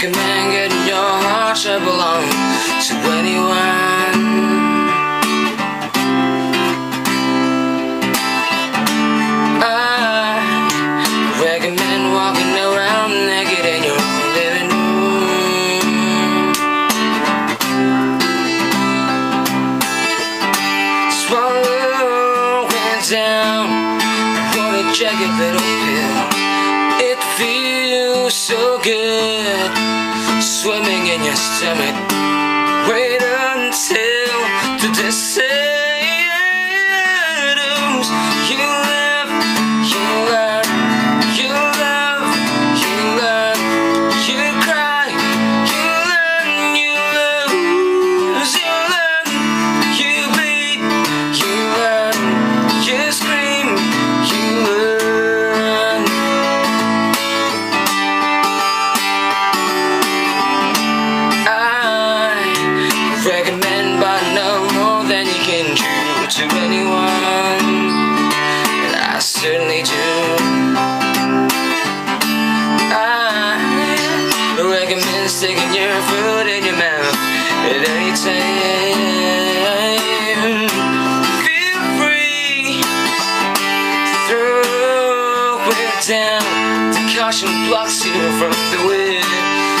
recommend getting your heart to belong to anyone. Ah, I recommend walking around naked in your living room. Swallowing down, want a little pill. It feels so good, swimming in your stomach. Wait until the descent. To anyone. And I certainly do. I recommend sticking your foot in your mouth at any time. Feel free, throw it down. The caution blocks you from the wind.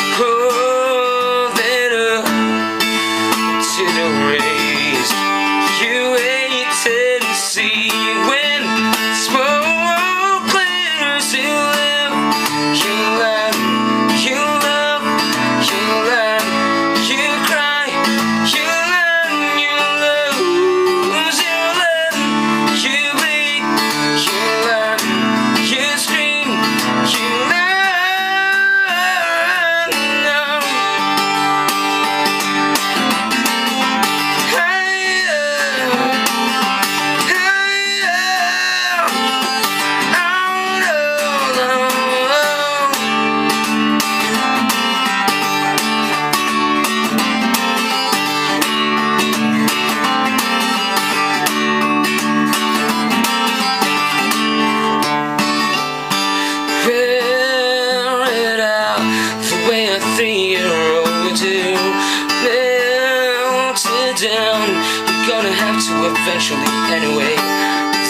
down. You're gonna have to eventually anyway.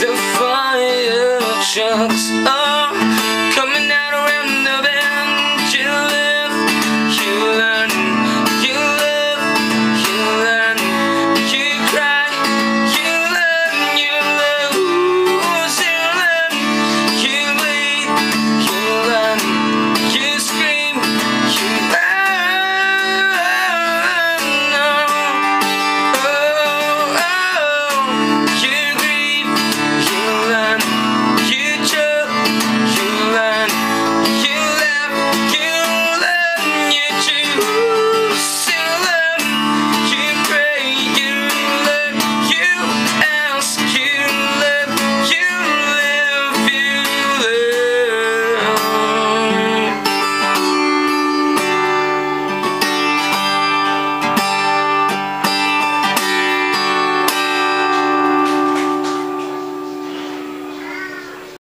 The fire chucks